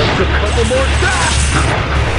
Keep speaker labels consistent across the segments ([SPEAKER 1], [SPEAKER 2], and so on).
[SPEAKER 1] Just a couple more shots!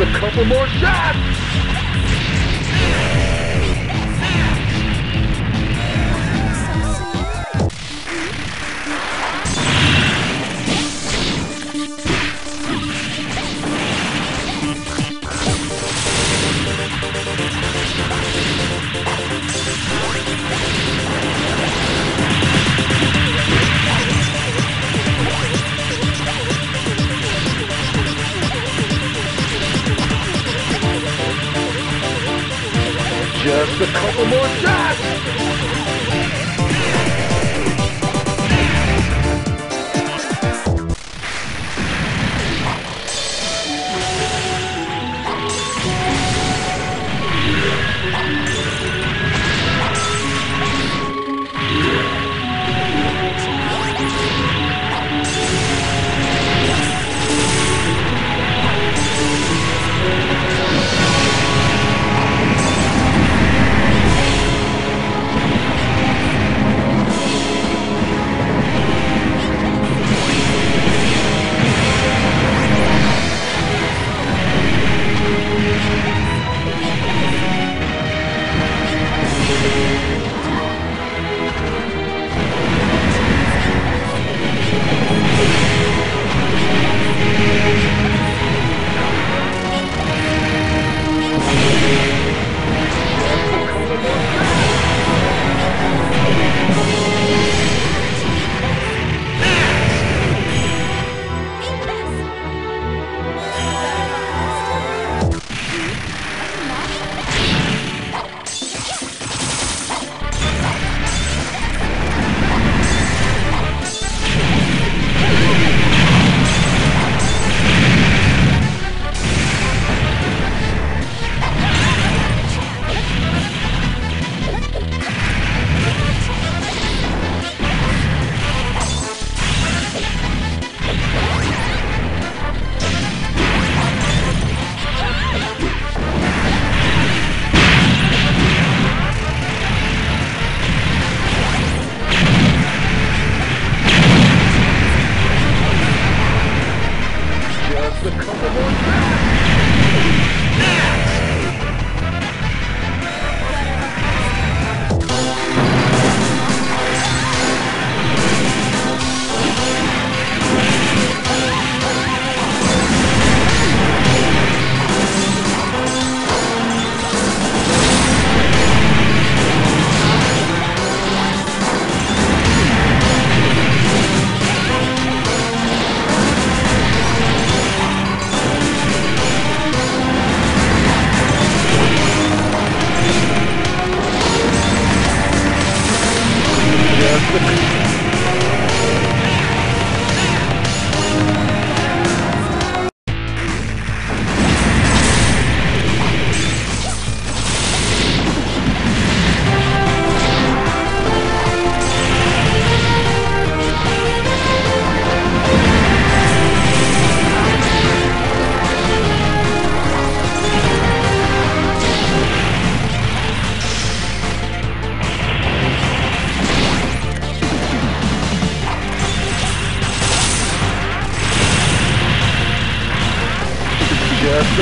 [SPEAKER 1] A couple more shots! Couple more shots!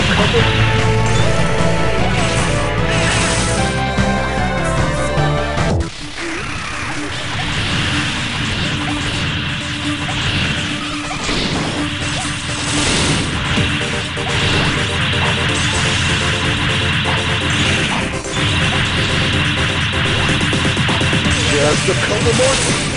[SPEAKER 1] Couple. Just a couple more.